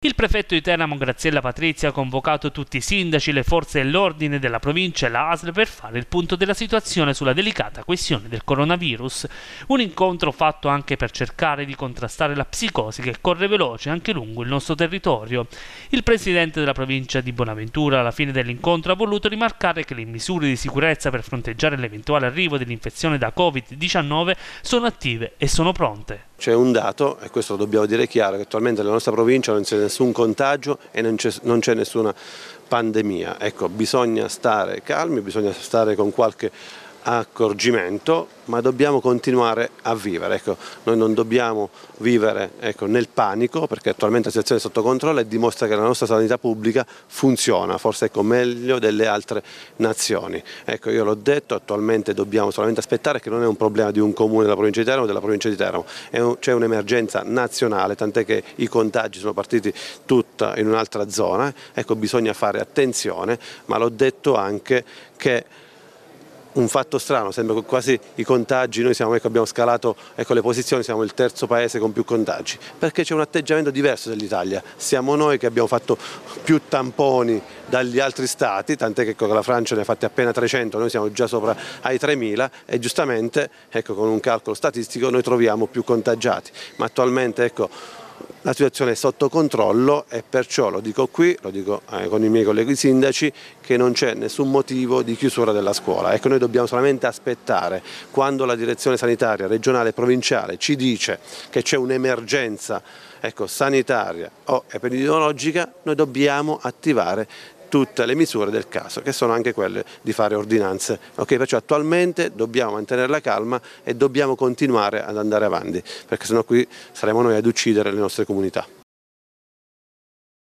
Il prefetto di Teramo Graziella Patrizia ha convocato tutti i sindaci, le forze dell'ordine della provincia e la ASL per fare il punto della situazione sulla delicata questione del coronavirus. Un incontro fatto anche per cercare di contrastare la psicosi che corre veloce anche lungo il nostro territorio. Il presidente della provincia di Bonaventura alla fine dell'incontro ha voluto rimarcare che le misure di sicurezza per fronteggiare l'eventuale arrivo dell'infezione da Covid-19 sono attive e sono pronte. C'è un dato, e questo lo dobbiamo dire chiaro, che attualmente nella nostra provincia non c'è nessun contagio e non c'è nessuna pandemia. Ecco, bisogna stare calmi, bisogna stare con qualche accorgimento, ma dobbiamo continuare a vivere. Ecco, noi non dobbiamo vivere ecco, nel panico perché attualmente la situazione è sotto controllo e dimostra che la nostra sanità pubblica funziona, forse ecco, meglio delle altre nazioni. Ecco, io l'ho detto, attualmente dobbiamo solamente aspettare che non è un problema di un comune della provincia di Teramo o della provincia di Teramo, c'è un'emergenza nazionale, tant'è che i contagi sono partiti tutta in un'altra zona, ecco, bisogna fare attenzione, ma l'ho detto anche che un fatto strano, sembra quasi i contagi, noi siamo, ecco, abbiamo scalato ecco, le posizioni, siamo il terzo paese con più contagi, perché c'è un atteggiamento diverso dell'Italia, siamo noi che abbiamo fatto più tamponi dagli altri stati, tant'è che ecco, la Francia ne ha fatti appena 300, noi siamo già sopra ai 3.000 e giustamente ecco, con un calcolo statistico noi troviamo più contagiati, ma attualmente ecco, la situazione è sotto controllo e perciò lo dico qui, lo dico eh, con i miei colleghi sindaci, che non c'è nessun motivo di chiusura della scuola. Ecco, noi dobbiamo solamente aspettare quando la direzione sanitaria regionale e provinciale ci dice che c'è un'emergenza ecco, sanitaria o epidemiologica, noi dobbiamo attivare tutte le misure del caso, che sono anche quelle di fare ordinanze. Okay, perciò attualmente dobbiamo mantenere la calma e dobbiamo continuare ad andare avanti, perché sennò qui saremo noi ad uccidere le nostre comunità.